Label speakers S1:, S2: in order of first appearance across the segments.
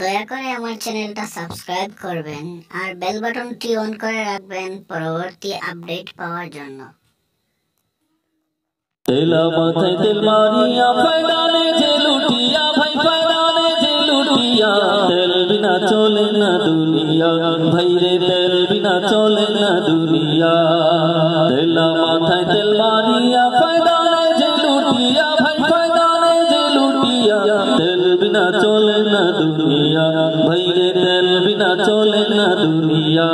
S1: দয়া করে আমার চ্যানেলটা সাবস্ক্রাইব করবেন আর বেল বাটনটি অন করে রাখবেন পরবর্তী আপডেট পাওয়ার জন্য।
S2: চলে না দুনিয়া, ভাই রে তেল বিনা চলে না দুনিয়া। মাথায় তেল মারিয়া যে লুটিয়া, ভাই যে লুটিয়া, তেল বিনা চলে না দুনিয়া। না দুনিয়া।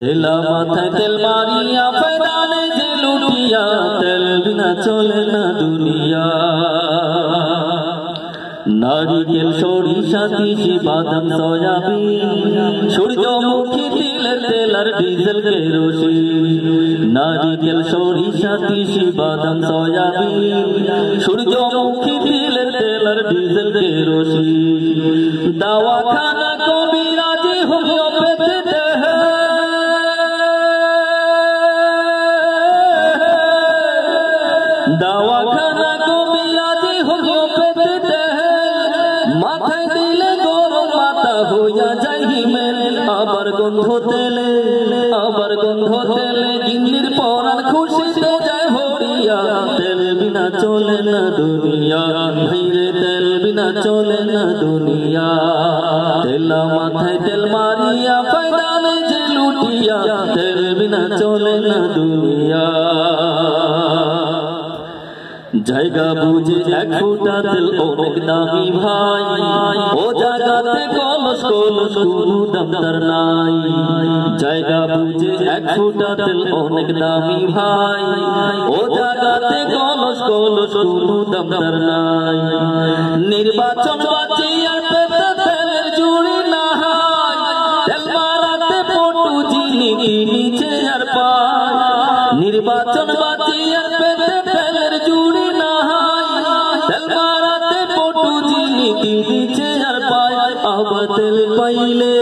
S2: তেলা মাথায় তেল মারিয়া ফায়দানে যে লুটিয়া, তেল বিনা চলে না দুনিয়া। নারিকেল সরিষা, তিসি, বাদাম, সয়াবিন। সূর্যমুখী তিলের তেল আর ডিজেল কেরোসিন। নারিকেল সরিষা, তিসি, বাদাম, সয়াবিন। সূর্যমুখী তিলের তেল আর ডিজেল কেরোসিন। দাওয়াখানা আবার গন্ধ তেলে, আবার গন্ধ তেলে, গিন্নির পরার খুশিতে যায় হরিয়া। তেল বিনা চলে না দুনিয়া ভাইরে তেল বিনা চলে না দুনিয়া। তেলা মাথায় তেল মারিয়া জায়গা বুঝে এক ফুটা তেল অনেক দামি ভাই ও জায়গাতে কলস কলস কোনো দমদার নাই জায়গা বুঝে এক ফুটা তেল অনেক দামি ভাই ও জায়গাতে কলস কলস কোনো দমদার নাই নির্বাচন বাঁচি আর পেতে তেলের জুড়ি না হয় তেল মারাতে পটু জিনি নিচে আর পায় নির্বাচন বাঁচি পাইলে,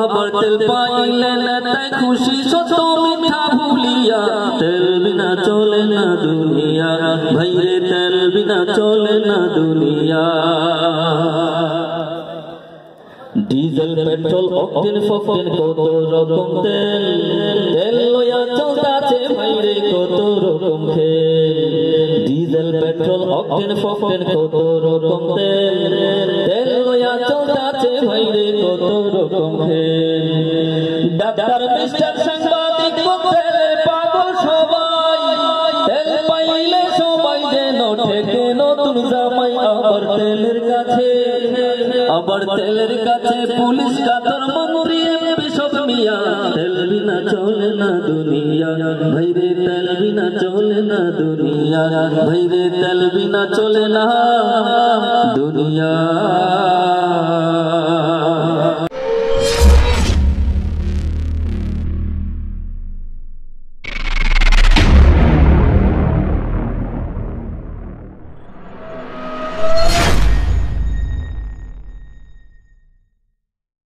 S2: আবার তেল পাইলে নেতায় খুশি সত মিঠা ভুলিয়া। তেল বিনা চলে না দুনিয়া, ভাইরে, তেল বিনা চলে না দুনিয়া। ডিজেল, পেট্রোল, অকটেন, ফকটেন, কত রকম তেল? তেল লয়া চলতাছে ভাইরে, কত রকম খেল? ডিজেল, পেট্রোল, অকটেন, ফকটেন, কত রকম তেল? চলতাছে ভাইরে কত রকম খেল ডাক্তার মিস্টার সাংবাদিক বক্তেলে পাগল সবাই, তেল পাইলে সবাই যেন ঠেকে, নতুন জামাই আবার তেলের কাছে। আবার তেলের কাছে পুলিশ কাতর মন্ত্রী, এমপি মিয়া। তেল বিনা চলে না দুনিয়া ভাইরে তেল বিনা চলে না দুনিয়া ভাইরে তেল বিনা চলে না দুনিয়া।